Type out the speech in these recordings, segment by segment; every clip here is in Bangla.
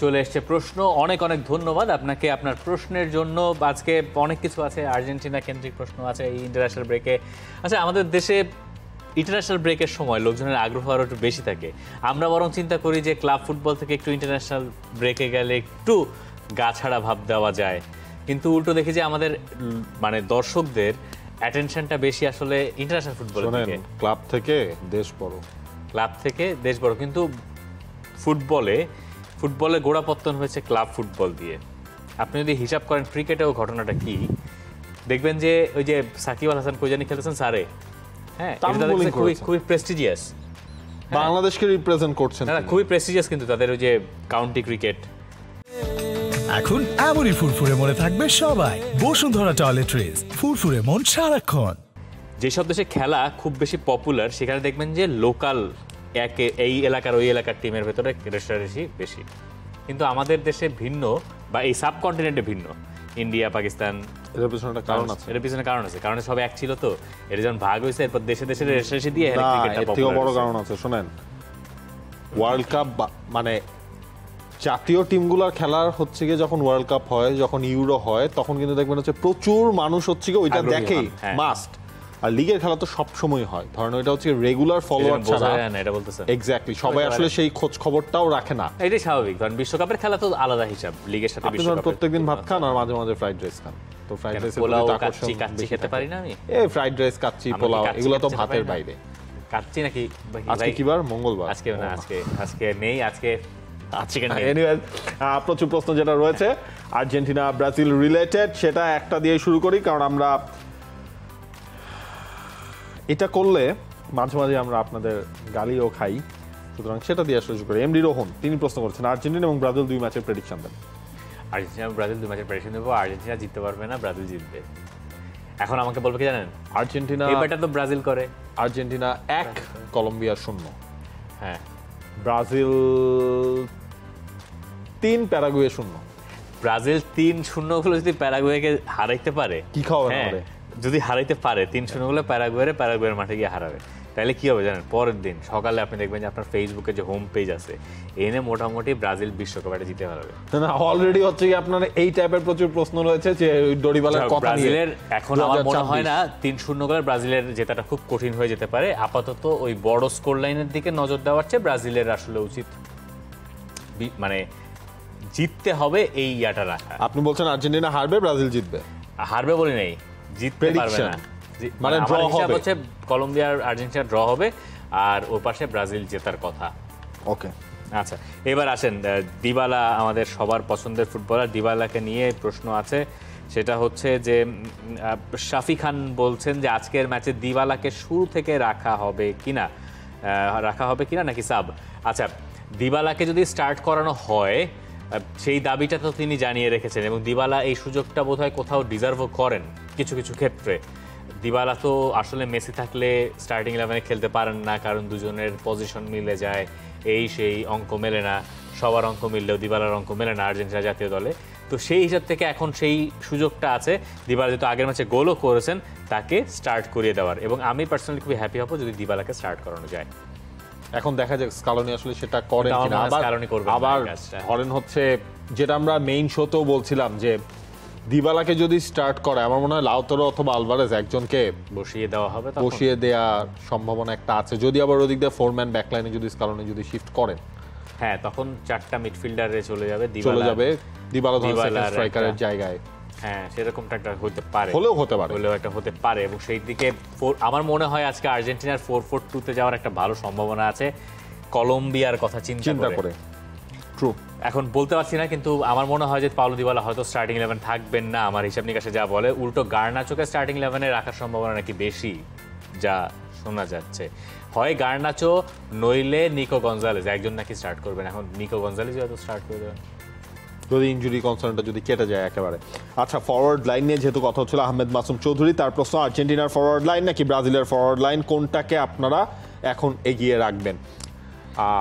চলে এসছে প্রশ্ন। অনেক অনেক ধন্যবাদ আপনাকে আপনার প্রশ্নের জন্য। আজকে অনেক কিছু আছে আর্জেন্টিনা কেন্দ্রিক প্রশ্ন আছে এই ইন্টারন্যাশনাল ব্রেকে আচ্ছা আমাদের দেশে ইন্টারন্যাশনাল ব্রেকের সময় লোকজনের আগ্রহ আরও একটু বেশি থাকে। আমরা বরং চিন্তা করি যে ক্লাব ফুটবল থেকে একটু ইন্টারন্যাশনাল ব্রেকে গেলে একটু গা ছাড়া ভাব দেওয়া যায়। কিন্তু উল্টো দেখি যে আমাদের মানে দর্শকদের অ্যাটেনশনটা বেশি আসলে ইন্টারন্যাশনাল ফুটবল ক্লাব থেকে দেশ বড়। ক্লাব থেকে দেশ বড়। কিন্তু ফুটবলে ফুটবলে গোড়াপত্তন হয়েছে ক্লাব ফুটবল দিয়ে। আপনি যদি হিসাব করেন ক্রিকেটেও ঘটনাটা কি দেখবেন যে ওই যে সাকিব আল হাসান কোজানি খেলতেছেন সারে। হ্যাঁ খুবই খুবই প্রেস্টিজিয়াস বাংলাদেশকে রিপ্রেজেন্ট করছেন না খুবই প্রেস্টিজিয়াস কিন্তু তাদের ওই যে কাউন্টি ক্রিকেট এখন এমনই ফুরফুরে মনে থাকবে সবাই। বসুন্ধরা টয়লেট্রিজ ফুরফুরে মন সারাক্ষণ। যেসব দেশে খেলা খুব বেশি পপুলার সেখানে দেখবেন যে লোকাল একে এই এলাকার ওই এলাকার টিমের ভেতরে রেশারেশি বেশি কিন্তু আমাদের দেশে ভিন্ন বা এই সাবকন্টিনেন্টে ভিন্ন। ইন্ডিয়া পাকিস্তান এটার পিছনে একটা কারণ আছে। এর পিছনে কারণ আছে। কারণ সব এক ছিল তো। এটা যখন ভাগ হয়েছে এরপর দেশে দেশে রেশারেশি দিয়ে বড় কারণ আছে শোনেন। ওয়ার্ল্ড কাপ মানে জাতীয় টিমগুলোর খেলার হচ্ছে গিয়ে যখন ওয়ার্ল্ড কাপ হয় যখন ইউরো হয় তখন কিন্তু দেখবেন হচ্ছে প্রচুর মানুষ হচ্ছে গিয়ে ওইটা দেখেই। মাস্ট আর লিগের খেলা তো সব সময় হয়। ধরেন ওইটা হচ্ছে রেগুলার ফলোয়ার ছাড়া। না এটা বলতেছে। এক্স্যাক্টলি সবাই আসলে সেই খোঁজ খবরটাও রাখে না। এটাই স্বাভাবিক। কারণ বিশ্বকাপের খেলা তো আলাদা হিসাব লিগের সাথে আপনি প্রত্যেকদিন ভাত খান আর মাঝে মাঝে ফ্রাইড রাইস খান। তো ফ্রাইড কেন, রাইসের পোলাও কাচ্চি কাচ্চি খেতে পারি না আমি? এ ফ্রাইড রাইস কাচ্চি পোলাও এগুলো তো ভাতের? বাইরে। কাচ্চি নাকি? আজকে ভাই, কি বার? মঙ্গলবার। আজকে না আজকে আজকে নেই আজকে আহ, প্রচুর প্রশ্ন যেটা রয়েছে। আর্জেন্টিনা ব্রাজিল রিলেটেড সেটা একটা দিয়ে শুরু করি কারণ আমরা এটা করলে মাঝে মাঝে আমরা আপনাদের গালিও খাই। সুতরাং সেটা দিয়ে আসলে করি। এমডি রোহন তিনি প্রশ্ন করছেন আর্জেন্টিনা এবং ব্রাজিল দুই ম্যাচের প্রেডিকশন দেন। আর্জেন্টিনা ব্রাজিল দুই ম্যাচের প্রেডিকশন দেবো। আর্জেন্টিনা জিততে পারবে না ব্রাজিল জিতবে। এখন আমাকে বলবে কি জানেন? আর্জেন্টিনা এবারটা তো ব্রাজিল করে। আর্জেন্টিনা এক কলম্বিয়া শূন্য। হ্যাঁ। ব্রাজিল তিন প্যারাগুয়ে শূন্য। ব্রাজিল তিন শূন্যগুলো যদি প্যারাগুয়েকে হারাইতে পারে। কি খাওয়াবে? যদি হারাইতে পারে তিন শূন্যগুলো প্যারাগুয়ের প্যারাগুয়ের মাঠে গিয়ে হারাবে। তাহলে কি হবে জানেন? পরের দিন সকালে আপনি দেখবেন যে আপনার ফেসবুকে যে হোম পেজ আছে এনে মোটামুটি ব্রাজিল বিশ্বকাপ এটা জিতে পারবে না অলরেডি হচ্ছে আপনার এই টাইপের প্রচুর প্রশ্ন রয়েছে যে ডরিবালের কথা ব্রাজিলের এখন আমার মনে হয় না তিন শূন্য গোলে ব্রাজিলের জেতাটা খুব কঠিন হয়ে যেতে পারে। আপাতত ওই বড় স্কোর লাইনের দিকে নজর দেওয়ার চেয়ে ব্রাজিলের আসলে উচিত মানে জিততে হবে এই ইয়াটা রাখা। আপনি বলছেন আর্জেন্টিনা হারবে ব্রাজিল জিতবে। হারবে বলি নাই। জিততে পারবে না। মানে draw হিসাব হবে? হচ্ছে কলম্বিয়া আর আর্জেন্টিনা ড্র হবে আর ওর পাশে ব্রাজিল জেতার কথা। ওকে আচ্ছা এবার আসেন দিবালা আমাদের সবার পছন্দের ফুটবলার। দিবালাকে নিয়ে প্রশ্ন আছে সেটা হচ্ছে যে শাফি খান বলছেন যে আজকের ম্যাচে দিবালাকে শুরু থেকে রাখা হবে কিনা? রাখা হবে কিনা নাকি সাব? আচ্ছা দিবালাকে যদি স্টার্ট করানো হয় সেই দাবিটা তো তিনি জানিয়ে রেখেছেন এবং দিবালা এই সুযোগটা বোধহয় কোথাও ডিজার্ভও করেন কিছু কিছু ক্ষেত্রে। দিবালা তো আসলে মেসি থাকলে স্টার্টিং ইলেভেনে খেলতে পারেন না, কারণ দুজনের পজিশন মিলে যায়, এই সেই অঙ্ক মেলে না, সবার অঙ্ক মিললেও দিবালার অঙ্ক মেলে না আর্জেন্টিনা জাতীয় দলে। তো সেই হিসাব থেকে এখন সেই সুযোগটা আছে, দিবালা যেহেতু আগের ম্যাচে গোলও করেছেন, তাকে স্টার্ট করিয়ে দেওয়ার। এবং আমি পার্সোনালি খুবই হ্যাপি হব যদি দিবালাকে স্টার্ট করানো যায়। এখন দেখা যাক স্কালনি আসলে সেটা করেন কিনা। আবার আবার। ধরেন হচ্ছে যেটা আমরা মেইন শোতেও বলছিলাম যে দিবালাকে যদি স্টার্ট করে আমার মনে হয় লাউতরো অথবা আলভারেজ একজনকে বসিয়ে দেওয়া হবে বসিয়ে দেওয়ার সম্ভাবনা একটা আছে। যদি আবার ওদিক দিয়ে ফোরম্যান ব্যাকলাইনে যদি স্কালনি যদি শিফট করেন। হ্যাঁ তখন চারটা মিডফিল্ডারে চলে যাবে চলে যাবে দিবালা সেকেন্ড স্ট্রাইকারের জায়গায়। হ্যাঁ সেরকমটা একটা হতে পারে। হলেও হতে পারে। হলেও একটা হতে পারে এবং সেই দিকে আমার মনে হয় আজকে আর্জেন্টিনার ফোর ফোর টুতে যাওয়ার একটা ভালো সম্ভাবনা আছে। কলম্বিয়ার কথা চিন্তা করে। ট্রু এখন বলতে পারছি না কিন্তু আমার মনে হয় যে পাউলো দিবালা হয়তো স্টার্টিং ইলেভেন থাকবেন না আমার হিসাব নিকাশে যা বলে। উল্টো গার্নাচোকে স্টার্টিং ইলেভেনে রাখার সম্ভাবনা নাকি বেশি যা শোনা যাচ্ছে। হয় গার্নাচো নইলে নিকো গঞ্জালেজ একজন নাকি স্টার্ট করবেন। এখন নিকো গঞ্জালেজ হয়তো স্টার্ট করে দেবেন। যদি ইঞ্জুরি কনসার্নটা যদি কেটে যায় একেবারে। আচ্ছা ফরওয়ার্ড লাইন নিয়ে যেহেতু কথা হচ্ছিল আহমেদ মাসুম চৌধুরী তার প্রশ্ন আর্জেন্টিনার ফরওয়ার্ড লাইন নাকি ব্রাজিলের ফরওয়ার্ড লাইন কোনটাকে আপনারা এখন এগিয়ে রাখবেন?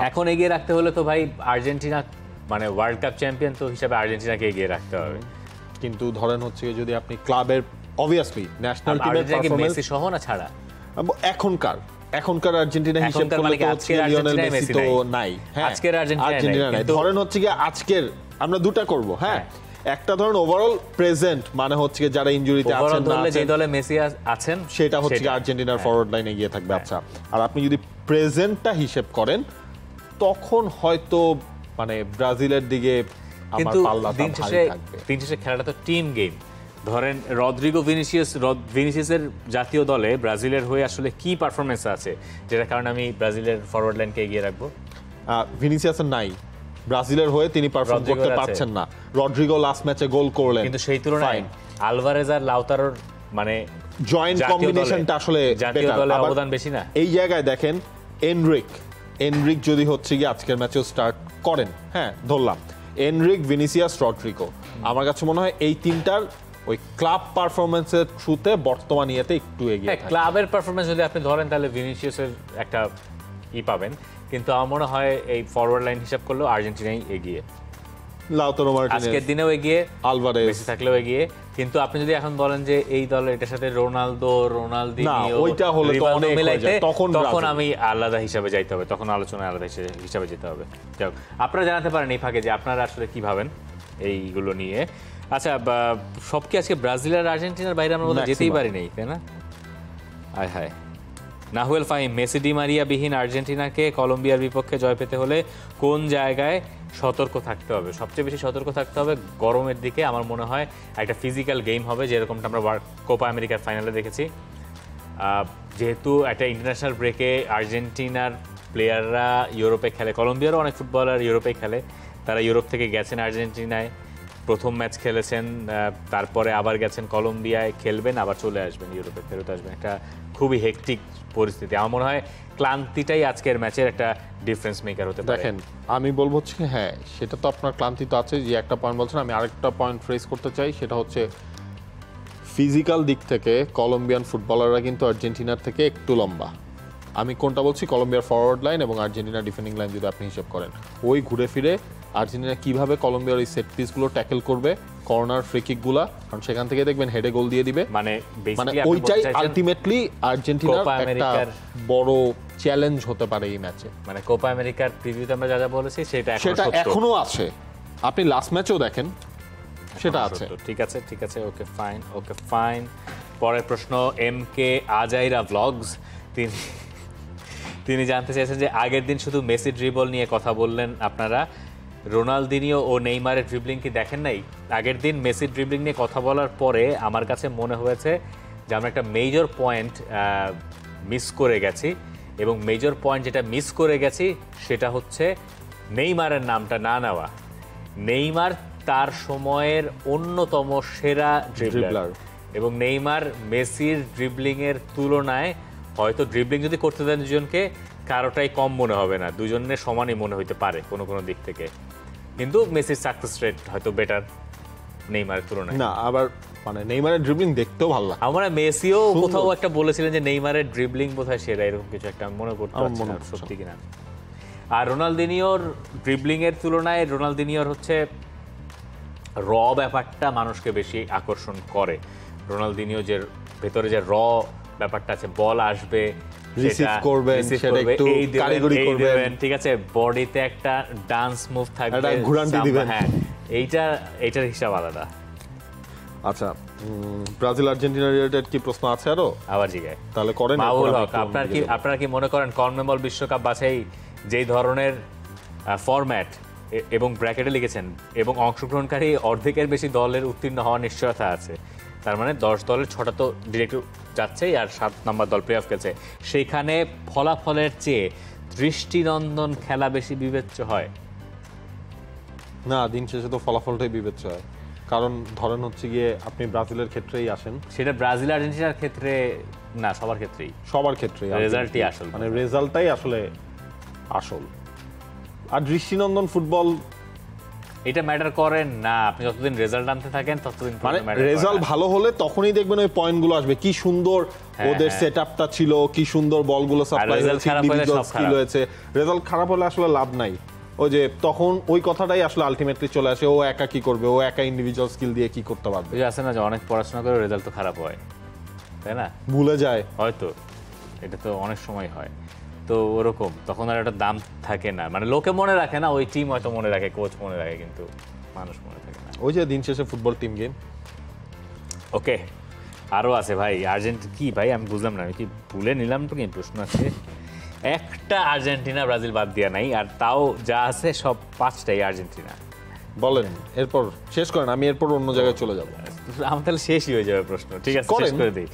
এখন এগিয়ে রাখতে হলে তো ভাই আর্জেন্টিনা মানে ওয়ার্ল্ড কাপ চ্যাম্পিয়ন তো হিসাবে আর্জেন্টিনাকে এগিয়ে রাখতে হবে। কিন্তু ধরেন হচ্ছে যদি আপনি ক্লাবের অবভিয়াসলি ন্যাশনাল টিমের পারফরমেন্স মেসি সহ না ছাড়া? এখনকার। এখনকার আর্জেন্টিনা হিসেব করলে তো হচ্ছে লিওনেল মেসি তো নাই। হ্যাঁ আজকের আর্জেন্টিনা নাই। ধরেন হচ্ছে কি আজকের আমরা দুটা করব হ্যাঁ? হ্যাঁ। একটা ধরেন ওভারঅল প্রেজেন্ট মানে হচ্ছে যারা ইনজুরিতে আছেন না যে দলে মেসি আছেন সেটা হচ্ছে আর্জেন্টিনার ফরওয়ার্ড লাইনে গিয়ে থাকবে। আচ্ছা আর আপনি যদি প্রেজেন্টটা হিসেব করেন তখন হয়তো মানে ব্রাজিলের দিকে আমার কিন্তু দিন শেষে দিন শেষে খেলাটা তো টিম গেম ধরেন রদ্রিগো ভিনিসিয়াস ভিনিসিয়াসের জাতীয় দলে ব্রাজিলের হয়ে আসলে কি পারফরমেন্স আছে? যেটা কারণে আমি ব্রাজিলের ফরওয়ার্ড লাইনকে এগিয়ে রাখব? ভিনিসিয়াসের নাই। ব্রাজিলের হয়ে তিনি পারফর্ম করতে পারছেন না। রড্রিগো লাস্ট ম্যাচে গোল করলেন। কিন্তু সেই তুলনায় আলভারেজ আর লাউতারোর মানে জয়েন্ট কম্বিনেশনটা আসলে জাতীয় দলে অবদান বেশি না? এই জায়গায় দেখেন এনরিক এনরিক যদি হচ্ছে গিয়ে আজকের ম্যাচেও স্টার্ট করেন হ্যাঁ ধরলাম। এনরিক ভিনিসিয়াস রড্রিগো আমার কাছে মনে হয় এই তিনটার ওই ক্লাব পারফরমেন্সের থ্রুতে বর্তমান ইয়েতে একটু এগিয়ে হ্যাঁ ক্লাবের পারফরমেন্স যদি আপনি ধরেন তাহলে ভিনিসিয়াসের একটা ই পাবেন। কিন্তু আমার মনে হয় এই ফরওয়ার্ড লাইন হিসাব করলেও আর্জেন্টিনাই এগিয়ে। লাউতারো মার্টিনেজ আজকের দিনেও এগিয়ে আলভারেজ থাকলেও এগিয়ে। কিন্তু আপনি যদি এখন বলেন যে এই দল এটার সাথে রোনালদো রোনালদিনিও ওইটা হলে তো অনেক মিলাইতে তখন তখন আমি আলাদা হিসাবে যাইতে হবে তখন আলোচনা আলাদা হিসাবে যেতে হবে। যাই হোক, আপনারা জানাতে পারেন এই ফাঁকে যে আপনারা আসলে কি ভাবেন এইগুলো নিয়ে। আচ্ছা সব কি আজকে ব্রাজিল আর আর্জেন্টিনার বাইরে আমরা যেতেই পারি নাই তাই না? আয় হায়। Nahuel Fahim Messi Di Maria বিহীন আর্জেন্টিনাকে কলম্বিয়ার বিপক্ষে জয় পেতে হলে কোন জায়গায় সতর্ক থাকতে হবে? সবচেয়ে বেশি সতর্ক থাকতে হবে গরমের দিকে। আমার মনে হয় একটা ফিজিক্যাল গেম হবে যেরকমটা আমরা কোপা আমেরিকার ফাইনালে দেখেছি। যেহেতু একটা ইন্টারন্যাশনাল ব্রেকে আর্জেন্টিনার প্লেয়াররা ইউরোপে খেলে কলম্বিয়ারও অনেক ফুটবলার ইউরোপে খেলে তারা ইউরোপ থেকে গেছেন আর্জেন্টিনায়। প্রথম ম্যাচ খেলেছেন তারপরে আবার গেছেন কলম্বিয়ায়, খেলবেন, আবার চলে আসবেন ইউরোপে, ফেরত আসবেন। একটা খুবই হেকটিক পরিস্থিতি। আমার মনে হয় ক্লান্তিটাই আজকের ম্যাচের একটা ডিফারেন্স মেকার হতে পারে। দেখেন, আমি বলব হচ্ছে হ্যাঁ সেটা তো আপনার ক্লান্তি তো আছে যে একটা পয়েন্ট বলছেন, আমি আরেকটা পয়েন্ট ফ্রেস করতে চাই, সেটা হচ্ছে ফিজিক্যাল দিক থেকে কলম্বিয়ান ফুটবলাররা কিন্তু আর্জেন্টিনার থেকে একটু লম্বা। আমি কোনটা বলছি? কলম্বিয়ার ফরওয়ার্ড লাইন এবং আর্জেন্টিনার ডিফেন্ডিং লাইন যদি আপনি হিসেব করেন। ওই ঘুরে ফিরে আর্জেন্টিনা কীভাবে কলম্বিয়ার ওই সেট পিসগুলো ট্যাকেল করবে কর্নার ফ্রিকিকগুলো কারণ সেখান থেকে দেখবেন হেডে গোল দিয়ে দিবে। মানে মানে ওইটাই আলটিমেটলি আর্জেন্টিনার একটা বড় চ্যালেঞ্জ হতে পারে এই ম্যাচে মানে কোপা আমেরিকার প্রিভিউতে আমরা যা যা বলেছি সেটা এখনও সেটা। এখনও আছে। আপনি লাস্ট ম্যাচেও দেখেন সেটা আছে। ঠিক আছে ঠিক আছে ওকে ফাইন ওকে ফাইন পরের প্রশ্ন এম কে আজাইরা ব্লগস তিনি তিনি জানতে চাইছেন যে আগের দিন শুধু মেসি ড্রিবল নিয়ে কথা বললেন আপনারা। রোনালদিনিও ও নেইমারের ড্রিবলিং কি দেখেন নাই? আগের দিন মেসির ড্রিবলিং নিয়ে কথা বলার পরে আমার কাছে মনে হয়েছে যে আমরা একটা মেজর পয়েন্ট মিস করে গেছি এবং মেজর পয়েন্ট যেটা মিস করে গেছি সেটা হচ্ছে নেইমারের নামটা না নেওয়া। নেইমার তার সময়ের অন্যতম সেরা ড্রিবলার এবং নেইমার মেসির ড্রিবলিং এর তুলনায় হয়তো ড্রিবলিং যদি করতে দেন দুজনকে কারোটাই কম মনে হবে না। দুজনের সমানই মনে হইতে পারে কোনো কোনো দিক থেকে। কিন্তু মেসির সাকসেস রেট হয়তো বেটার নেইমারের তুলনায়। না আবার মানে নেইমারের ড্রিবলিং দেখতেও ভালো লাগে। আমরা মেসিও কোথাও একটা বলেছিলেন যে নেইমারের ড্রিবলিং বোধহয় সেরা এরকম কিছু একটা মনে করতে পারছি না সত্যি কিনা। আর রোনালদিনিওর ড্রিবলিং এর তুলনায় রোনালদিনিওর হচ্ছে র ব্যাপারটা মানুষকে বেশি আকর্ষণ করে। রোনালদিনিও যে ভেতরে যে র ব্যাপারটা আছে বল আসবে সেটা করবেন, সেটা একটু কারিগরি করবেন। ঠিক আছে বডিতে একটা ডান্স মুভ থাকবে একটা ঘুরান্টি দিবেন। হ্যাঁ এইটা এইটার হিসাব আলাদা। আচ্ছা ব্রাজিল আর্জেন্টিনা রিলেটেড কি প্রশ্ন আছে আরও? আবার জিগায়। তাহলে করেন আমি হক আপনার কি আপনারা কি মনে করেন কনমেবল বিশ্বকাপ বাছাই যেই ধরনের ফরম্যাট এবং ব্র্যাকেটে লিখেছেন এবং অংশগ্রহণকারী অর্ধেকের বেশি দলের উত্তীর্ণ হওয়ার নিশ্চয়তা আছে? তার মানে দশ দলের ছটা তো ডিরেক্ট যাচ্ছেই আর সাত নম্বর দল প্লে অফ খেলছে। সেইখানে ফলাফলের চেয়ে দৃষ্টিনন্দন খেলা বেশি বিবেচ্য হয়। না দিন শেষে তো ফলাফলটাই বিবেচ্য হয়। কারণ ধরেন হচ্ছে গিয়ে আপনি ব্রাজিলের ক্ষেত্রেই আসেন। সেটা ব্রাজিল আর্জেন্টিনার ক্ষেত্রে না সবার ক্ষেত্রেই। সবার ক্ষেত্রে Result-ই আসল। মানে রেজাল্টটাই আসলে আসল। আর দৃষ্টিনন্দন ফুটবল এটা ম্যাটার করে না। আপনি যতদিন রেজাল্ট আনতে থাকেন ততদিন মানে রেজাল্ট ভালো হলে তখনই দেখবেন ওই পয়েন্টগুলো আসবে। কি সুন্দর হ্যাঁ, ওদের হ্যাঁ। সেট আপটা ছিল কি সুন্দর বলগুলো সাপ্লাই হয়েছে ইন্ডিভিজুয়াল স্কিল হয়েছে রেজাল্ট খারাপ। হলে আসলে লাভ নাই। ওই যে তখন ওই কথাটাই আসলে আলটিমেটলি চলে আসে ও একা কি করবে ও একা ইন্ডিভিজুয়াল স্কিল দিয়ে কি করতে পারবে। আছে না যে অনেক পড়াশোনা করে রেজাল্ট তো খারাপ হয়। তাই না? ভুলে যায়। হয়তো। এটা তো অনেক সময় হয়। তো ওরকম তখন আর একটা দাম থাকে না। মানে লোকে মনে রাখে না ওই টিম হয়তো মনে রাখে কোচ মনে রাখে কিন্তু মানুষ মনে থাকে না। ওই যে দিন শেষে ফুটবল টিম গেম ওকে আরও আছে ভাই আর্জেন্ট কি ভাই? আমি বুঝলাম না আমি কি ভুলে নিলাম তো কি প্রশ্ন আছে? একটা আর্জেন্টিনা ব্রাজিল বাদ দিয়া নাই আর তাও যা আছে সব পাঁচটাই আর্জেন্টিনা। বলেন এরপর শেষ করেন আমি এরপর অন্য জায়গায় চলে যাব। আমার তাহলে শেষই হয়ে যাবে প্রশ্ন ঠিক আছে শেষ করে দিই।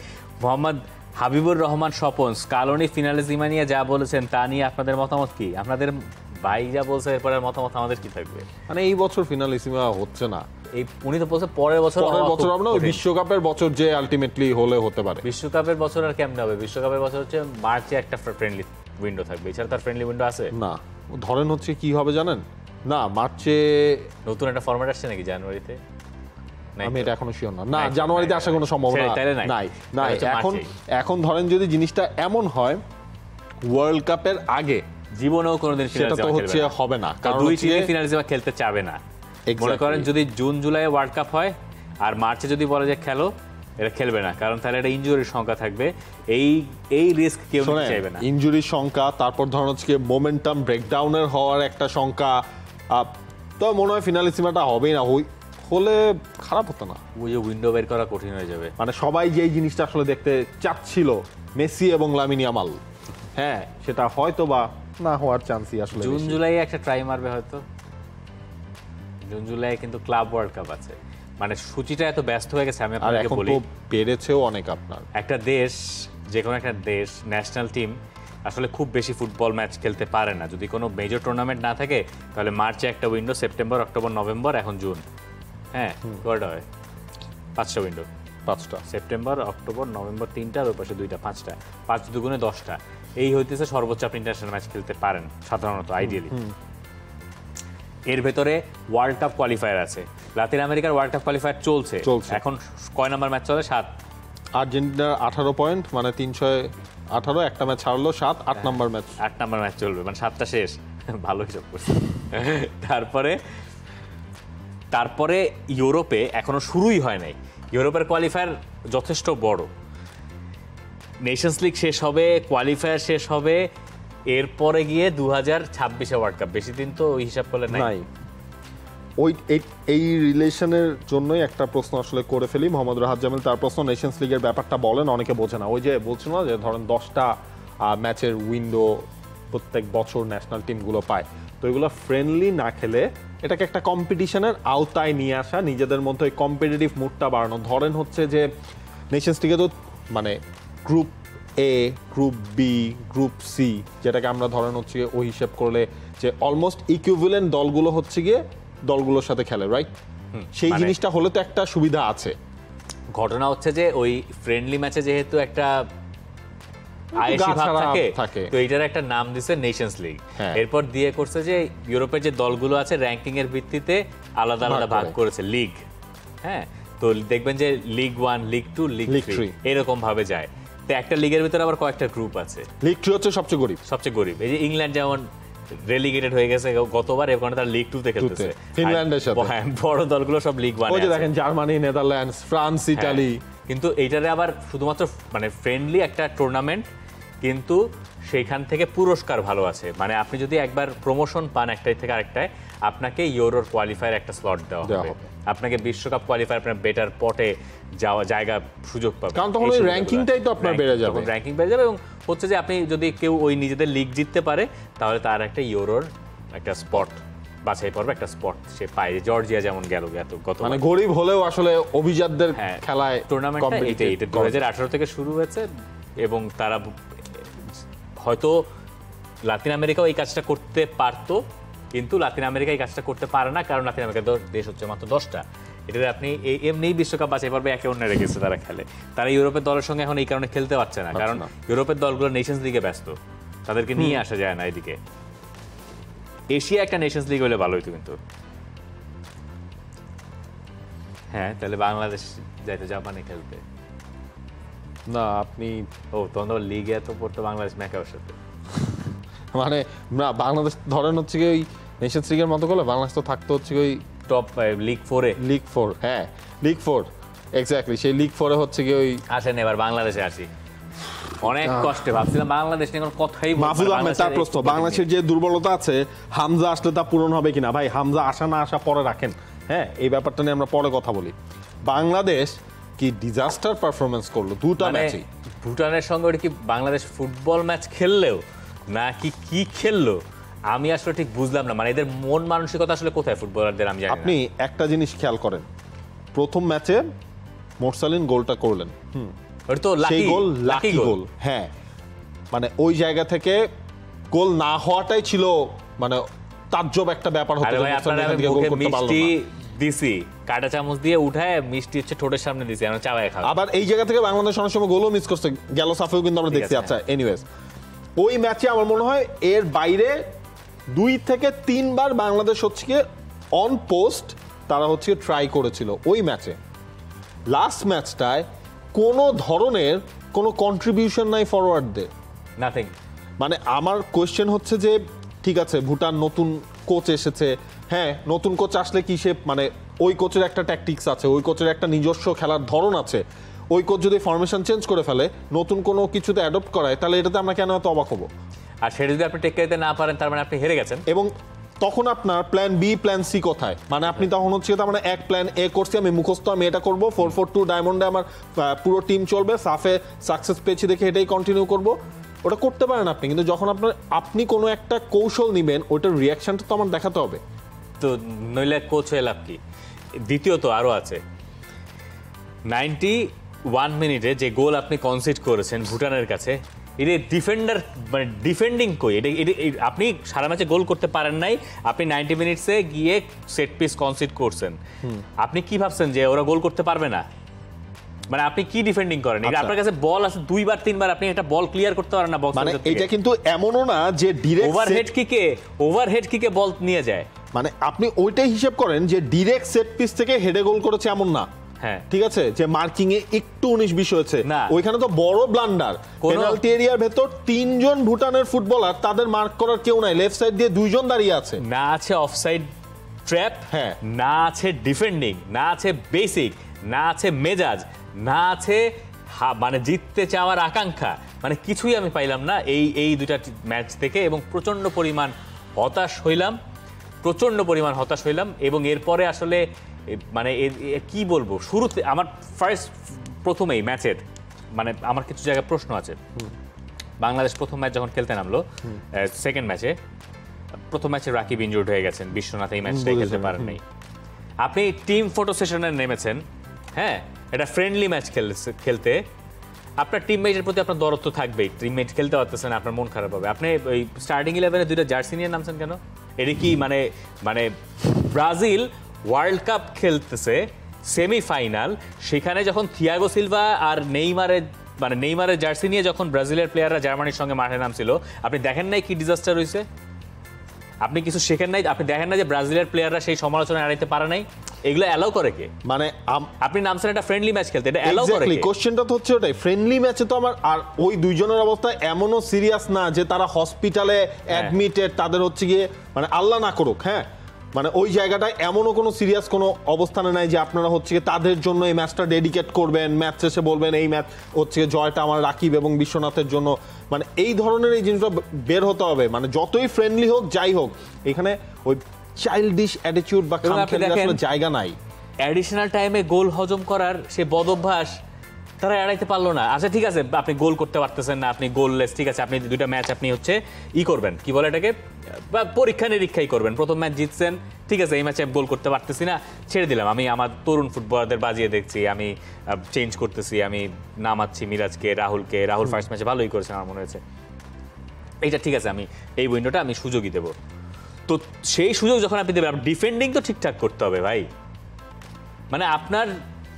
Mohammad Habibur Rahman Swapan Scaloni finalissima নিয়ে যা বলেছেন তা নিয়ে আপনাদের মতামত কি? আপনাদের ভাই যা বলছে এরপরে মতামত আমাদের কি থাকবে? মানে এই বছর ফিনালিসিমা হচ্ছে না। এই উনি তো বলছে পরের বছর পরের বছর ওই কঠিন। বিশ্বকাপের বছর যে আলটিমেটলি হলে হতে পারে। বিশ্বকাপের বছর আর কেমনে হবে? বিশ্বকাপের বছর হচ্ছে মার্চে একটা ফ্রেন্ডলি উইন্ডো থাকবে। এছাড়া তার ফ্রেন্ডলি উইন্ডো আছে। না। ধরেন হচ্ছে কি হবে জানেন? না মার্চে নতুন একটা ফরম্যাট আসছে নাকি জানুয়ারিতে? আমি এটা এখনও শিওর না। না জানুয়ারিতে আসার কোনো সম্ভাবনা নাই। নাই এখন এখন ধরেন যদি জিনিসটা এমন হয় ওয়ার্ল্ড কাপের আগে জীবনেও কোনোদিন সেটা তো হচ্ছে হবে না। কারণ দুই টিমে ফিনাল খেলতে চাবে না। মনে করেন যদি জুন জুলাই ওয়ার্ল্ড কাপ হয় আর মার্চে যদি বলে যে খেলো এটা খেলবে না। কারণ তাহলে একটা ইনজুরির সংখ্যা থাকবে। এই এই রিস্ক কেউ নিতে চাইবে না। ইনজুরির সংখ্যা তারপর ধরুন হচ্ছে মোমেন্টাম ব্রেকডাউনের হওয়ার একটা সংখ্যা তো মনে হয় ফিনালিসিমাটা হবেই না। হই হলে খারাপ হতো না। ওই যে উইন্ডো বের করা কঠিন হয়ে যাবে। মানে সবাই যেই জিনিসটা আসলে দেখতে চাচ্ছিল মেসি এবং লামিনী আমাল হ্যাঁ সেটা হয়তো বা না হওয়ার চান্সই আসলে জুন জুলাই একটা ট্রাই মারবে হয়তো। জুন জুলাই কিন্তু ক্লাব ওয়ার্ল্ড কাপ আছে। মানে সূচিটা এত ব্যস্ত হয়ে গেছে আমি আর আপনাকে বলি। বেড়েছেও অনেক আপনার। একটা দেশ যে কোনো একটা দেশ ন্যাশনাল টিম আসলে খুব বেশি ফুটবল ম্যাচ খেলতে পারে না। যদি কোনো মেজর টুর্নামেন্ট না থাকে তাহলে মার্চে একটা উইন্ডো সেপ্টেম্বর অক্টোবর নভেম্বর এখন জুন। হ্যাঁ কয়টা হয়। পাঁচটা উইন্ডো পাঁচটা। সেপ্টেম্বর অক্টোবর নভেম্বর তিনটা আর ওই পাশে দুইটা পাঁচটা। পাঁচ দুগুণে দশটা। এই হইতেছে সর্বোচ্চ আপনি ইন্টারন্যাশনাল ম্যাচ খেলতে পারেন সাধারণত আইডিয়ালি এর ভেতরে ওয়ার্ল্ড কাপ কোয়ালিফায়ার আছে। লাতিন আমেরিকার ওয়ার্ল্ড কাপ কোয়ালিফায়ার চলছে। এখন কয় নাম্বার ম্যাচ চলে? সাত। আর্জেন্টিনার আঠারো পয়েন্ট মানে তিনশো আঠারো একটা ম্যাচ হারলো সাত আট নাম্বার ম্যাচ আট নাম্বার ম্যাচ চলবে মানে সাতটা শেষ। ভালো হিসাব করছে। তারপরে তারপরে ইউরোপে এখনও শুরুই হয় নাই। ইউরোপের কোয়ালিফায়ার যথেষ্ট বড়। নেশনস লিগ শেষ হবে কোয়ালিফায়ার শেষ হবে, এরপরে গিয়ে দু হাজার ছাব্বিশে ওয়ার্ল্ড কাপ বেশি দিন তো ওই হিসাব করলে নাই। ওই এই- এই রিলেশনের জন্যই একটা প্রশ্ন আসলে করে ফেলি। মোহাম্মদ রাহাত জামিল, তার প্রশ্ন নেশনস লিগের ব্যাপারটা বলেন, অনেকে বোঝে না। ওই যে বলছিল না যে, ধরেন দশটা ম্যাচের উইন্ডো প্রত্যেক বছর ন্যাশনাল টিমগুলো পায়। তো এগুলো ফ্রেন্ডলি না খেলে এটাকে একটা কম্পিটিশনের আওতায় নিয়ে আসা নিজেদের মধ্যে ওই কম্পিটিটিভ মুডটা বাড়ানো। ধরেন হচ্ছে যে নেশনস লিগে তো মানে group A group B group C যেটাকে আমরা ধরেন হচ্ছে গিয়ে ওই হিসেব করলে যে অলমোস্ট ইকুইভ্যালেন্ট দলগুলো হচ্ছে গিয়ে দলগুলোর সাথে খেলে রাইট সেই মানে- জিনিসটা হলে তো একটা সুবিধা আছে। ঘটনা হচ্ছে যে ওই ফ্রেন্ডলি ম্যাচে যেহেতু একটা ভাব থাকে। তো এইটার একটা নাম দিছে নেশনস লিগ হ্যাঁ। এরপর দিয়ে করছে যে ইউরোপের যে দলগুলো আছে র্যাঙ্কিং এর ভিত্তিতে আলাদা আলাদা ভাগ করেছে লিগ হ্যাঁ? তো দেখবেন যে league one league two league three এরকম ভাবে যায়। তো একটা লিগের ভিতরে আবার কয়েকটা গ্রুপ আছে। লিগ হচ্ছে সবচেয়ে গরিব। সবচেয়ে গরিব। এই যে ইংল্যান্ড যেমন রেলিগেটেড হয়ে গেছে গতবার কারণে তার লিগ টুতে খেলতেছে। ফিনল্যান্ডের সাথে। হ্যাঁ, বড় দলগুলো সব লিগ ওয়ান ওই যে দেখেন জার্মানি নেদারল্যান্ডস ফ্রান্স ইটালি হ্যাঁ। কিন্তু এইটারে আবার শুধুমাত্র মানে ফ্রেন্ডলি একটা টুর্নামেন্ট কিন্তু সেইখান থেকে পুরস্কার ভালো আছে মানে আপনি যদি একবার প্রমোশন পান একটাই থেকে আরেকটায় আপনাকে ইউরোর কোয়ালিফায়ার একটা স্লট দেওয়া হবে। আপনাকে বিশ্বকাপ কোয়ালিফায়ার আপনার বেটার পটে যাওয়া জায়গা সুযোগ পাবে কারণ তখন ওই ranking-টাই তো আপনার বেড়ে যাবে। র্যাঙ্কিং বেড়ে যাবে এবং হচ্ছে যে আপনি যদি কেউ ওই নিজেদের লিগ জিততে পারে তাহলে তার একটা ইউরোর একটা স্পট বাছাই পর্বে একটা স্পট সে পায় জর্জিয়া যেমন গেল এত গত মানে গরিব হলেও আসলে অভিজাতদের হ্যাঁ খেলায় এটাই এটা দু করে। হাজার আঠারো থেকে শুরু হয়েছে এবং তারা হয়তো লাতিন আমেরিকাও এই কাজটা করতে পারতো কিন্তু লাতিন আমেরিকা এই কাজটা করতে পারে না কারণ লাতিন আমেরিকার দেশ হচ্ছে মাত্র দশটা। এটাতে আপনি এই এমনিই বিশ্বকাপ বাছাই পর্বে একে অন্যের রেখেছে তারা খেলে। তারা ইউরোপের দলের সঙ্গে এখন এই কারণে খেলতে পারছে না কারণ ইউরোপের দলগুলো নেশনস লিগে ব্যস্ত। তাদেরকে নিয়ে আসা যায় না এদিকে। এশিয়া একটা নেশনস লিগ হলে ভালো হতো কিন্তু। হ্যাঁ তাহলে বাংলাদেশ যাইতো জাপানে খেলতে না আপনি ও তখন লিগে এত পড়তো বাংলাদেশ ম্যাকাওর সাথে মানে না বাংলাদেশ ধরেন হচ্ছে কি ওই নেশনস লিগের মতো করলে বাংলাদেশ তো থাকতো হচ্ছে ওই টপ লিগ ফোরে লিগ ফোর হ্যাঁ লিগ ফোর এক্স্যাক্টলি সেই লিগ ফোরে হচ্ছে কি ওই আসেন এবার বাংলাদেশে আসি। অনেক কষ্টে ভাবছিলাম বাংলাদেশ নিয়ে কোনো কথাই মাহফুজ আহমেদ তার বাংলাদেশের প্রশ্ন বাংলাদেশের যে দুর্বলতা আছে হামজা আসলে তা পূরণ হবে কিনা? ভাই হামজা আসা না আসা পরে রাখেন হ্যাঁ এই ব্যাপারটা নিয়ে আমরা পরে কথা বলি। বাংলাদেশ কি ডিজাস্টার পারফরমেন্স করল? দুটো ম্যাচই ভুটানের সঙ্গে ওটা কি বাংলাদেশ ফুটবল ম্যাচ খেললেও? নাকি কি খেললো? আমি আসলে ঠিক বুঝলাম না। মানে এদের মন মানসিকতা আসলে কোথায় ফুটবলারদের আমি জানি আপনি একটা জিনিস খেয়াল করেন। প্রথম ম্যাচে মোরসালিন গোলটা করলেন। ওটা তো সেই লাকি গোল লাকি গোল। হ্যাঁ। মানে ওই জায়গা থেকে গোল না হওয়াটাই ছিল মানে তাজ্জব একটা ব্যাপার হতো মিষ্টি। দিছি। কাঁটা চামচ দিয়ে উঠায় মিষ্টি হচ্ছে ঠোঁটের সামনে দিছি আমরা চাবায় খাব। আবার এই জায়গা থেকে বাংলাদেশ অনেক সময় গোলও মিস করছে গেল সাফেও কিন্তু আমরা দেখছি। আচ্ছা এনিওয়েজ ওই ম্যাচে আমার মনে হয় এর বাইরে দুই থেকে তিনবার বাংলাদেশ হচ্ছে কি অন পোস্ট তারা হচ্ছে ট্রাই করেছিল ওই ম্যাচে লাস্ট ম্যাচটায় কোনো ধরনের কোনো কন্ট্রিবিউশন নাই ফরওয়ার্ডদের নাথিং মানে আমার কোয়েশ্চেন হচ্ছে যে ঠিক আছে ভুটান নতুন কোচ এসেছে হ্যাঁ নতুন কোচ আসলে কি সে মানে ওই কোচের একটা ট্যাকটিক্স আছে ওই কোচের একটা নিজস্ব খেলার ধরন আছে। ওই কোচ যদি ফরমেশন চেঞ্জ করে ফেলে নতুন কোনো কিছুতে অ্যাডপ্ট করায় তাহলে এটাতে আমরা কেন এত অবাক হব? আর সেটা যদি আপনি টেক্কা দিতে না পারেন তার মানে আপনি হেরে গেছেন। এবং তখন আপনার প্ল্যান বি প্ল্যান সি কোথায়? মানে আপনি তখন হচ্ছে তার মানে এক প্ল্যান এ করছি আমি মুখস্থ আমি এটা করব ফোর ফোর টু ডায়মন্ডে আমার পুরো টিম চলবে সাফে সাকসেস পেয়েছি দেখে এটাই কন্টিনিউ করব। ওটা করতে পারেন আপনি কিন্তু যখন আপনার আপনি কোনো একটা কৌশল নেবেন ওইটার রিয়াকশনটা তো আমার দেখাতে হবে। তো নইলে কোচ হয়ে লাভ কি? দ্বিতীয়ত আরও আছে। নাইনটি ওয়ান মিনিটে যে গোল আপনি কনসিড করেছেন ভুটানের কাছে এটা ডিফেন্ডার মানে ডিফেন্ডিং কই? এটা আপনি সারা ম্যাচে গোল করতে পারেন নাই আপনি নাইনটি মিনিটসে গিয়ে সেট পিস কনসিড করছেন। আপনি কি ভাবছেন যে ওরা গোল করতে পারবে না? মানে আপনি কি ডিফেন্ডিং করেন? এটা আচ্ছা। আপনার কাছে বল আছে দুইবার তিনবার আপনি একটা বল ক্লিয়ার করতে পারেন না বক্স মানে এটা কিন্তু এমনও না যে ডিরেক্ট ওভারহেড কিকে ওভারহেড কিকে বল নিয়ে যায়। মানে আপনি ওইটাই হিসেব করেন যে ডিরেক্ট সেট পিস থেকে হেডে গোল করেছে এমন না। হ্যাঁ। ঠিক আছে? যে মার্কিং এ একটু উনিশ বিশ হয়েছে। ওইখানে তো বড় ব্লান্ডার পেনাল্টি এরিয়ার ভেতর তিনজন ভুটানের ফুটবলার তাদের মার্ক করার কেউ নাই। লেফট সাইড দিয়ে দুইজন দাঁড়িয়ে আছে। না আছে অফসাইড ট্র্যাপ হ্যাঁ। না আছে ডিফেন্ডিং না আছে বেসিক না আছে মেজাজ না আছে মানে জিততে চাওয়ার আকাঙ্ক্ষা। মানে কিছুই আমি পাইলাম না এই এই দুইটা ম্যাচ থেকে এবং প্রচণ্ড পরিমাণ হতাশ হইলাম। প্রচণ্ড পরিমাণ হতাশ হইলাম এবং এরপরে আসলে মানে কি বলব? শুরুতে আমার ফার্স্ট প্রথমেই ম্যাচের মানে আমার কিছু জায়গায় প্রশ্ন আছে। বাংলাদেশ প্রথম ম্যাচ যখন খেলতে নামলো সেকেন্ড ম্যাচে প্রথম ম্যাচে রাকিব ইনজুর্ড হয়ে গেছেন বিশ্বনাথ এই ম্যাচটাই খেলতে পারেন নাই আপনি টিম ফটো সেশনে নেমেছেন হ্যাঁ? এটা ফ্রেন্ডলি ম্যাচ খেলতে আপনার টিমমেটের প্রতি আপনার দরত্ব থাকবেই। টিমমেট খেলতে পারতেছেন আপনার মন খারাপ হবে। আপনি ওই স্টার্টিং ইলেভেনে দুইটা জার্সি নিয়ে নামছেন কেন? এটা কি মানে মানে ব্রাজিল ওয়ার্ল্ড কাপ খেলতেছে সেমিফাইনাল সেখানে যখন থিয়াগো সিলভা আর নেইমারের মানে নেইমারের জার্সি নিয়ে যখন ব্রাজিলের প্লেয়াররা জার্মানির সঙ্গে মাঠে নামছিল, আপনি দেখেন নাই কি ডিজাস্টার হয়েছে আপনি কিছু শেখেন নাই? আপনি দেখেন না যে ব্রাজিলের প্লেয়াররা সেই সমালোচনা এড়াইতে পারে নাই? এগুলো অ্যালাউ করে কে? মানে আপনি নামছেন একটা ফ্রেন্ডলি ম্যাচ খেলতে এটা অ্যালাউ করে কোশ্চেনটা তো হচ্ছে ওটাই। ফ্রেন্ডলি ম্যাচে তো আমার আর ওই দুইজনের অবস্থা এমনও সিরিয়াস না যে তারা হসপিটালে অ্যাডমিটেড তাদের হচ্ছে গিয়ে মানে আল্লাহ না করুক হ্যাঁ? মানে ওই জায়গাটায় এমনও কোনো সিরিয়াস কোনো অবস্থানে নাই যে আপনারা হচ্ছে গিয়ে তাদের জন্য এই ম্যাচটা ডেডিকেট করবেন ম্যাচ শেষে বলবেন এই ম্যাচ হচ্ছে গিয়ে জয়টা আমার রাকিব এবং বিশ্বনাথের জন্য। মানে এই ধরনের এই জিনিসটা বের হতে হবে। মানে যতই ফ্রেন্ডলি হোক যাই হোক এখানে ওই চাইল্ডিশ অ্যাটিটিউড বা জায়গা নাই। অ্যাডিশনাল টাইমে গোল হজম করার সে বদ অভ্যাস তারা এড়াইতে পারল না। আচ্ছা ঠিক আছে আপনি গোল করতে পারতেছেন না আপনি গোললেস ঠিক আছে আপনি দুইটা ম্যাচ আপনি হচ্ছে ই করবেন। কি বলে এটাকে? বা পরীক্ষা নিরীক্ষাই করবেন। প্রথম ম্যাচ জিতছেন ঠিক আছে এই ম্যাচে গোল করতে পারতেছি না ছেড়ে দিলাম। আমি আমার তরুণ ফুটবলারদের বাজিয়ে দেখছি আমি চেঞ্জ করতেছি আমি নামাচ্ছি মিরাজকে রাহুলকে রাহুল ফার্স্ট ম্যাচে ভালোই করেছেন আমার মনে হয়েছে। এইটা ঠিক আছে আমি এই উইন্ডোটা আমি সুযোগই দেবো। তো সেই সুযোগ যখন আপনি দেবেন ডিফেন্ডিং তো ঠিকঠাক করতে হবে ভাই। মানে আপনার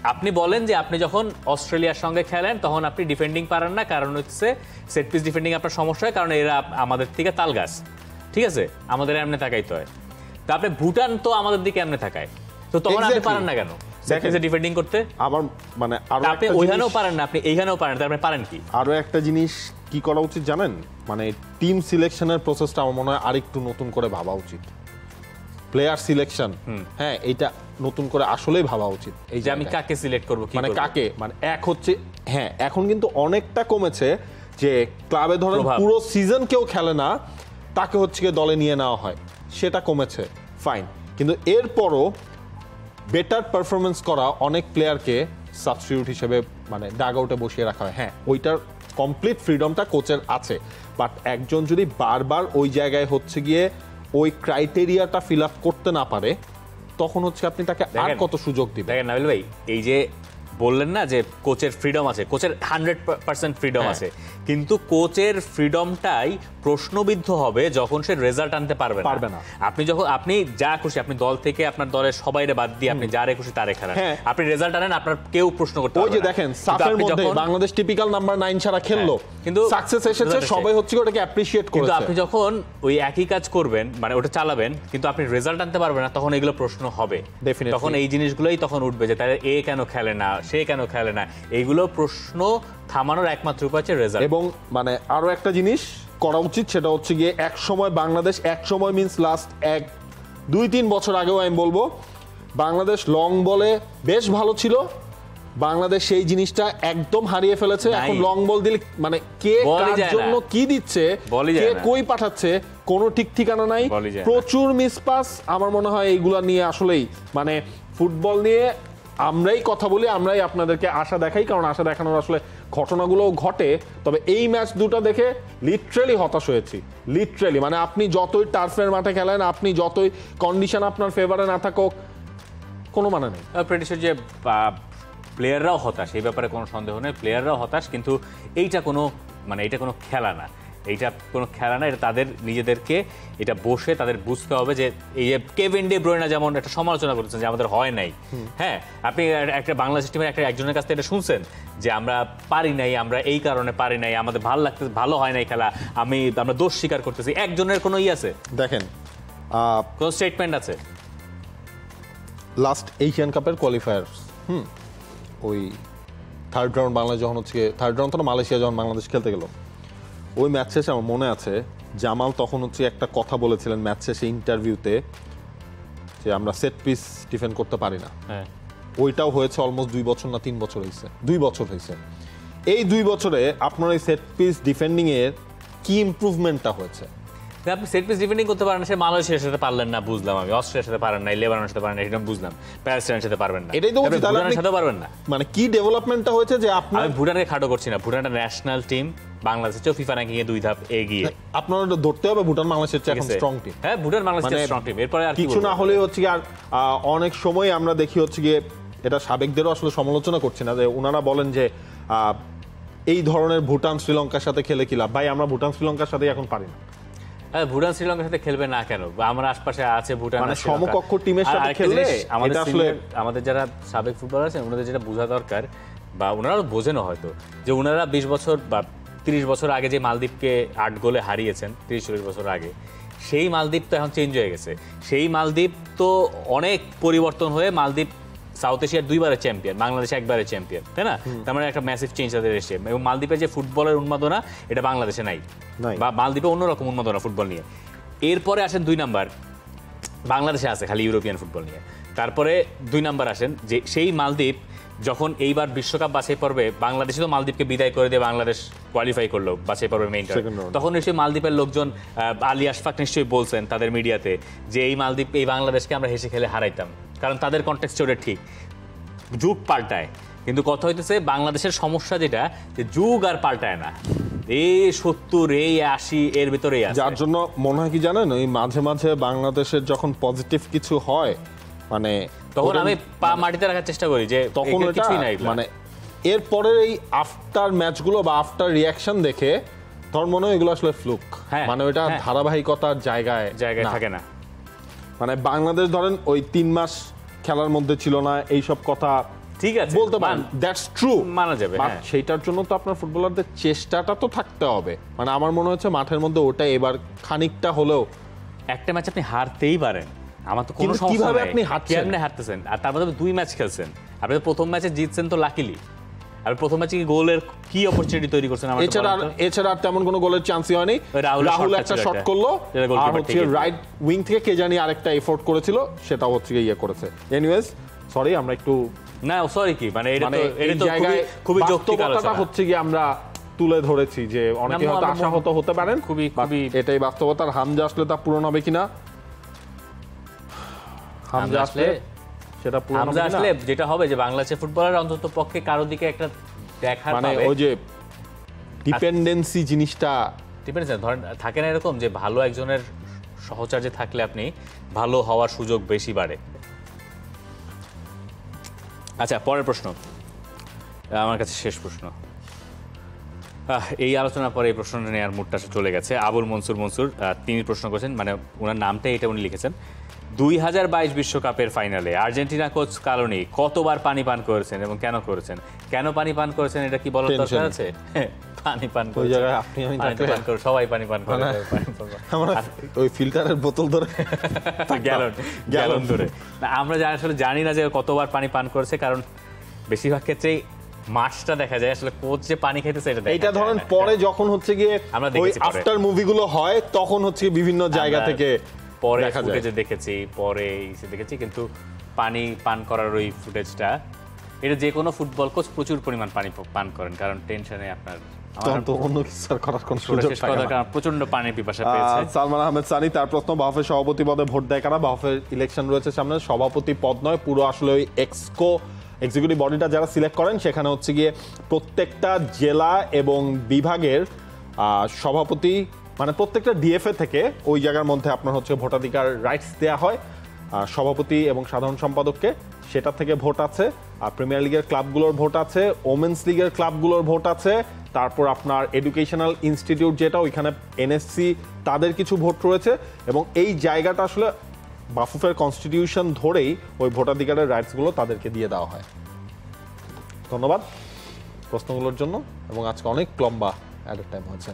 আপনি বলেন যে আপনি যখন অস্ট্রেলিয়ার সঙ্গে খেলেন তখন আপনি ডিফেন্ডিং পারেন না কারণ হচ্ছে সেট পিস ডিফেন্ডিং আপনার সমস্যা হয় কারণ এরা আমাদের থেকে তাল গাছ। ঠিক আছে? আমাদের এমনি তাকাইতে হয়। তা আপনি ভুটান তো আমাদের দিকে এমনি তাকায় তো তখন আপনি পারেন না কেন? ডিফেন্ডিং করতে? আবার মানে আপনি ওইখানেও পারেন না আপনি এইখানেও পারেন তার আপনি পারেন কি? আরও একটা জিনিস কি করা উচিত জানেন? মানে টিম সিলেকশনের প্রসেসটা আমার মনে হয় আরেকটু নতুন করে ভাবা উচিত। প্লেয়ার সিলেকশন হ্যাঁ এটা নতুন করে আসলেই ভাবা উচিত। এই যে আমি কাকে সিলেক্ট করব কি মানে কাকে? মানে এক হচ্ছে হ্যাঁ এখন কিন্তু অনেকটা কমেছে যে ক্লাবে ধরেন পুরো সিজন কেউ খেলে না তাকে হচ্ছে দলে নিয়ে নেওয়া হয়। সেটা কমেছে ফাইন কিন্তু এরপরও বেটার পারফরমেন্স করা অনেক প্লেয়ারকে সাবস্টিটিউট হিসেবে মানে ডাগ আউটে বসিয়ে রাখা হয়। হ্যাঁ ওইটার কমপ্লিট ফ্রিডমটা কোচের আছে বাট একজন যদি বারবার ওই জায়গায় হচ্ছে গিয়ে ওই ক্রাইটেরিয়াটা ফিল আপ করতে না পারে তখন হচ্ছে আপনি তাকে আর কত সুযোগ দিবেন দেখেন নাবিল ভাই এই যে বললেন না যে কোচের ফ্রিডম আছে কোচের হান্ড্রেড পার্সেন্ট ফ্রিডম হ্যাঁ। আছে কিন্তু কোচের ফ্রিডমটাই প্রশ্নবিদ্ধ হবে যখন সে রেজাল্ট আনতে পারবে পারবে না। আপনি যখন আপনি যা খুশি আপনি দল থেকে আপনার দলের সবাইরে বাদ দিয়ে আপনি যারে খুশি তারে খেলেন। হ্যাঁ। আপনি রেজাল্ট আনেন আপনার কেউ প্রশ্ন করতে ওই যে দেখেন সাফের মধ্যে বাংলাদেশ টিপিক্যাল নাম্বার নাইন ছাড়া খেললো। হ্যাঁ, কিন্তু সাকসেস এসেছে সবাই হচ্ছে। ওটাকে অ্যাপ্রিসিয়েট কিন্তু আপনি যখন ওই একই কাজ করবেন মানে ওটা চালাবেন কিন্তু আপনি রেজাল্ট আনতে পারবেন না তখন এগুলো প্রশ্ন হবে. তখন এই জিনিসগুলোই তখন উঠবে যে তাহলে এ কেন খেলে না সে কেন খেলে না? এইগুলো প্রশ্ন থামানোর একমাত্র উপায় হচ্ছে রেজাল্ট এবং মানে আরও একটা জিনিস করা উচিত সেটা হচ্ছে গিয়ে এক সময় বাংলাদেশ এক সময় মিন্স লাস্ট এক দুই তিন বছর আগেও আমি বলব বাংলাদেশ লং বলে বেশ ভালো ছিল। বাংলাদেশ সেই জিনিসটা একদম হারিয়ে ফেলেছে। এখন লং বল দিলে মানে কে কার জন্য কি দিচ্ছে কে কই পাঠাচ্ছে কোনো ঠিক ঠিকানা নাই। প্রচুর মিসপাস আমার মনে হয় এইগুলা নিয়ে আসলেই মানে ফুটবল নিয়ে আমরাই কথা বলি, আমরাই আপনাদেরকে আশা দেখাই, কারণ আশা দেখানোর আসলে ঘটনাগুলোও ঘটে। তবে এই ম্যাচ দুটো দেখে লিটারেলি হতাশ হয়েছি লিটারেলি মানে আপনি যতই টার্ফের মাঠে খেলেন, আপনি যতই কন্ডিশন আপনার ফেভারে না থাকুক, কোনো মানে নেই। যে প্লেয়াররাও হতাশ, এই ব্যাপারে কোনো সন্দেহ নেই। প্লেয়াররাও হতাশ, কিন্তু এইটা কোনো মানে এটা কোনো খেলা না। এইটা কোনো খেলা না এটা তাদের নিজেদেরকে এটা বসে তাদের বুঝতে হবে যে এই যে কেভিন ডে ব্রয়না যেমন একটা সমালোচনা করেছেন যে আমাদের হয় নাই। হ্যাঁ আপনি একটা বাংলাদেশ টিমের একটা একজনের কাছ থেকে এটা শুনছেন যে আমরা পারি নাই আমরা এই কারণে পারি নাই আমাদের ভালো লাগতে ভালো হয় নাই খেলা আমি আমরা দোষ স্বীকার করতেছি। একজনের কোনো ই আছে? দেখেন কোনো স্টেটমেন্ট আছে? লাস্ট এশিয়ান কাপের কোয়ালিফায়ার হুম ওই থার্ড রাউন্ড বাংলাদেশ যখন হচ্ছে থার্ড রাউন্ড তো মালয়েশিয়া যখন বাংলাদেশ খেলতে গেল ওই ম্যাচ শেষে আমার মনে আছে জামাল তখন হচ্ছে একটা কথা বলেছিলেন ম্যাচ শেষে ইন্টারভিউতে যে আমরা সেট পিস ডিফেন্ড করতে পারি না। হ্যাঁ। ওইটাও হয়েছে অলমোস্ট দুই বছর না তিন বছর হয়েছে দুই বছর হয়েছে এই দুই বছরে আপনার এই সেট পিস ডিফেন্ডিংয়ের কী কি ইমপ্রুভমেন্টটা হয়েছে? আপনি সেট পিস ডিফেন্ডিং করতে পারেন সে মালয়েশিয়ার সাথে পারলেন না বুঝলাম আমি। অস্ট্রেলিয়ার সাথে পারেন না লেবাননের সাথে পারেন না এটা বুঝলাম। প্যালেস্টাইনের সাথে পারবেন না। এটাই তো ভুটানের আপনি- সাথে পারবেন না। মানে কি ডেভেলপমেন্টটা হয়েছে যে আপনার আমি ভুটানকে খাটো করছি না। ভুটানটা ন্যাশনাল টিম বাংলাদেশের চেয়েও ফিফা র্যাঙ্কিং এ দুই ধাপ এগিয়ে। আপনার ধরতে হবে ভুটান বাংলাদেশের এখন স্ট্রং টিম হ্যাঁ ভুটান বাংলাদেশের মানে স্ট্রং টিম এরপরে আর কিছু না হলে হচ্ছে আর অনেক সময় আমরা দেখি হচ্ছে গিয়ে এটা সাবেকদেরও আসলে সমালোচনা করছি না যে ওনারা বলেন যে আহ, এই ধরনের ভুটান শ্রীলঙ্কার সাথে খেলে কি লাভ? ভাই আমরা ভুটান শ্রীলঙ্কার সাথে এখন পারি না। ভুটান শ্রীলঙ্কার সাথে খেলবে না কেন? আমার আশপাশে আছে ভুটান মানে সমকক্ষ টিমের সাথে খেললে আমাদের আসলে- আমাদের যারা সাবেক ফুটবলার আছেন ওনাদের যেটা বোঝা দরকার বা ওনারাও বোঝেনও হয়তো যে ওনারা বিশ বছর বা তিরিশ বছর আগে যে মালদ্বীপকে আট গোলে হারিয়েছেন তিরিশ চল্লিশ বছর আগে সেই মালদ্বীপ তো এখন চেঞ্জ হয়ে গেছে। সেই মালদ্বীপ তো অনেক পরিবর্তন হয়ে মালদ্বীপ সাউথ এশিয়ার দুইবারের চ্যাম্পিয়ন বাংলাদেশ একবারের চ্যাম্পিয়ন তাই না? তার মানে একটা ম্যাসিভ চেঞ্জ তাদের এসে এবং মালদ্বীপের যে ফুটবলের উন্মাদনা এটা বাংলাদেশে নাই। বা মালদ্বীপে অন্যরকম উন্মাদনা ফুটবল নিয়ে। এরপরে আসেন দুই নাম্বার বাংলাদেশে আছে খালি ইউরোপিয়ান ফুটবল নিয়ে। তারপরে দুই নাম্বার আসেন যে সেই মালদ্বীপ যখন এইবার বিশ্বকাপ বাছাই পর্বে বাংলাদেশে তো মালদ্বীপকে বিদায় করে দিয়ে বাংলাদেশ কোয়ালিফাই করল বাছাই পর্বে মেইন তখন নিশ্চয়ই মালদ্বীপের লোকজন আলী আশফাক নিশ্চয়ই বলছেন তাদের মিডিয়াতে যে এই মালদ্বীপ এই বাংলাদেশকে আমরা হেসে খেলে হারাইতাম। কারণ তাদের কন্টেক্সট ওটা ঠিক। যুগ পাল্টায়। কিন্তু কথা হইতেছে বাংলাদেশের সমস্যা যেটা যে যুগ আর পাল্টায় না। এই সত্তর এই আশি এর ভিতরে যার জন্য মনে হয় কি জানেন ওই মাঝে মাঝে বাংলাদেশের যখন পজিটিভ কিছু হয় মানে তখন আমি পা মাটিতে রাখার চেষ্টা করি যে তখন কিছুই নাই মানে এরপরে এই আফটার ম্যাচগুলো বা আফটার রিয়াকশন দেখে ধর মনে হয় এগুলো আসলে ফ্লুক হ্যাঁ, মানে ওইটা হ্যাঁ। ধারাবাহিকতার জায়গায় জায়গায় থাকে না। মানে বাংলাদেশ ধরেন ওই তিন মাস খেলার মধ্যে ছিল না এইসব কথা ঠিক আছে বলতে পারেন। দ্যাটস ট্রু মানা যাবে, হ্যাঁ। একটা ম্যাচ আপনি হারতেই পারেন। আমার তো কোনো সমস্যা কীভাবে নাই। আপনি হারতেছেন? আর তারপরে দুই ম্যাচ খেলছেন। আপনি প্রথম ম্যাচে জিতছেন তো লাকিলি আর প্রথম ম্যাচে কি গোলের কি অপরচুনিটি তৈরি করছেন আমার এছাড়া? এছাড়া আর তেমন কোনো গোলের চান্সই হয়নি। রাহুল একটা শট করল। আর হচ্ছে রাইট উইং থেকে কে জানি আরেকটা এফোর্ট করেছিল সেটাও হচ্ছে ইয়ে করেছে। এনিওয়েজ সরি আমরা একটু না সরি কি মানে এটা মানে তো এটা তো খুবই খুবই যৌক্তিক আলোচনা। হচ্ছে কি আমরা তুলে ধরেছি যে অনেকে হয়তো আশাহত হতে পারেন খুবই- খুবই- এটাই বাস্তবতার হামজা আসলে তা পূরণ হবে কিনা? হামজা আসলে সেটা হামজা আসলে যেটা হবে যে বাংলাদেশের ফুটবলার অন্তত পক্ষে কারও দিকে একটা মানে ওই যে ডিপেন্ডেন্সি জিনিসটা ডিপেন্ডস ধরেন থাকে না এরকম যে ভালো একজনের সহচার্যে থাকলে আপনি ভালো হওয়ার সুযোগ বেশি বাড়ে। আচ্ছা পরের প্রশ্ন। আমার কাছে শেষ প্রশ্ন। এই আলোচনার পরে এই প্রশ্নটা নেওয়ার মুডটা চলে গেছে। আবুল মনসুর মনসুর তিনি প্রশ্ন করেছেন মানে ওনার নামটাই এটা উনি লিখেছেন। দুই হাজার বাইশ বিশ্বকাপের ফাইনালে আর্জেন্টিনা কোচ কালোনি কতবার পানি পান করেছেন এবং কেন করেছেন? কেন পানি পান করেছেন এটা কি বলার দরকার আছে? পানি পান আপনি আমি পানি সবাই করে মানে-। আমরা ওই ফিল্টারের বোতল ধরে গ্যালন গ্যালন ধরে। আমরা যা আসলে জানি না যে কতবার পানি পান করেছে কারণ বেশিরভাগ ক্ষেত্রেই মাছটা দেখা যায় আসলে কোচ যে পানি খেতেছে এটা এইটা ধরেন পরে যখন হচ্ছে গিয়ে আমরা। আফটার মুভিগুলো হয় তখন হচ্ছে বিভিন্ন জায়গা থেকে পরে ফুটেজে দেখেছি পরে দেখেছি কিন্তু পানি পান করার ওই ফুটেজটা এটা যে কোনো ফুটবল কোচ প্রচুর পরিমাণ পানি পান করেন কারণ টেনশনে আপনার আমার তখন তো অন্য কিছু আর করার কোনো পুরো সুযোগ শেষ থাকে কথা না। কারণ প্রচণ্ড পানির পিপাসা পেয়েছে। আহ, সালমান আহমেদ সানি তার প্রশ্ন বাহফের সভাপতি পদে ভোট দেয় কারা? বাহফের ইলেকশন রয়েছে সামনে সভাপতি পদ নয় পুরো আসলে ওই এক্সকো এক্সিকিউটিভ বডিটা যারা সিলেক্ট করেন সেখানে হচ্ছে গিয়ে প্রত্যেকটা জেলা এবং বিভাগের আহ, সভাপতি মানে প্রত্যেকটা ডিএফএ থেকে ওই জায়গার মধ্যে আপনার হচ্ছে ভোটাধিকার রাইটস দেওয়া হয়। সভাপতি এবং সাধারণ সম্পাদককে সেটা থেকে ভোট আছে, আর প্রিমিয়ার লিগের ক্লাবগুলোর ভোট আছে ওমেন্স লিগের ক্লাবগুলোর ভোট আছে, তারপর আপনার এডুকেশনাল ইনস্টিটিউট যেটা, ওইখানে এনএসসি তাদের কিছু ভোট রয়েছে এবং এই জায়গাটা আসলে বাফুফের কনস্টিটিউশন ধরেই ওই ভোটাধিকারের রাইটসগুলো তাদেরকে দিয়ে দেওয়া হয়। ধন্যবাদ প্রশ্নগুলোর জন্য এবং আজকে অনেক লম্বা অ্যাড টাইম হয়েছে।